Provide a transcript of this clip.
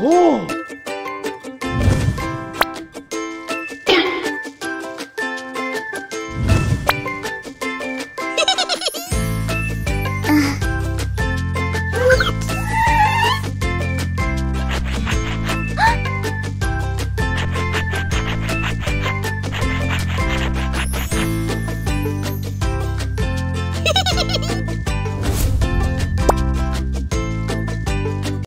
哦。